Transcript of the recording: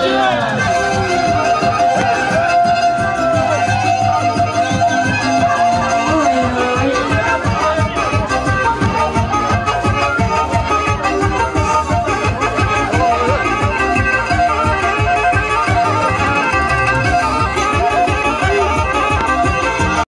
敬礼